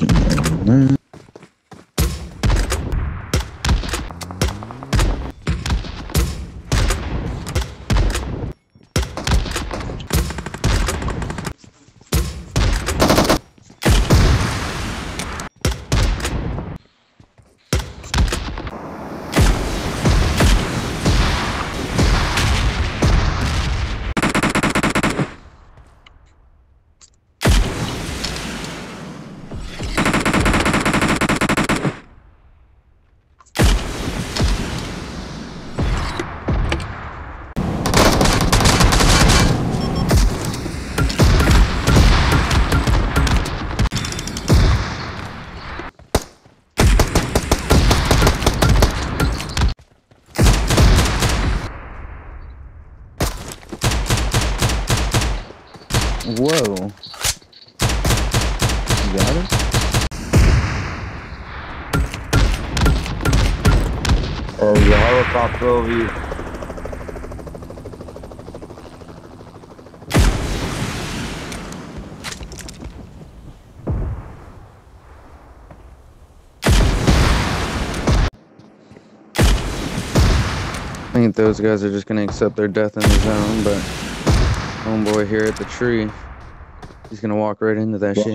Mm-hmm. Whoa. You got him? Oh, There's a helicopter over you. I think those guys are just gonna accept their death in the zone, but homeboy here at the tree, he's gonna walk right into that shit.